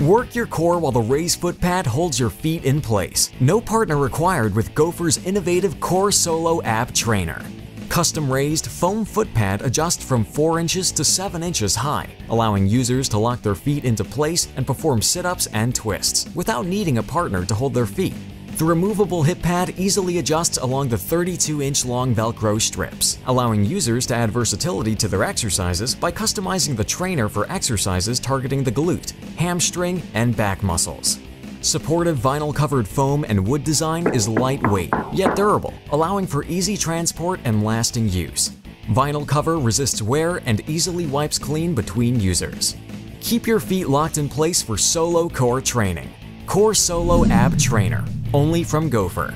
Work your core while the raised foot pad holds your feet in place. No partner required with Gopher's innovative Core Solo Ab Trainer. Custom raised foam foot pad adjusts from 4 inches to 7 inches high, allowing users to lock their feet into place and perform sit-ups and twists without needing a partner to hold their feet. The removable hip pad easily adjusts along the 32-inch long Velcro strips, allowing users to add versatility to their exercises by customizing the trainer for exercises targeting the glute, hamstring, and back muscles. Supportive vinyl-covered foam and wood design is lightweight, yet durable, allowing for easy transport and lasting use. Vinyl cover resists wear and easily wipes clean between users. Keep your feet locked in place for solo core training. Core Solo Ab Trainer, only from Gopher.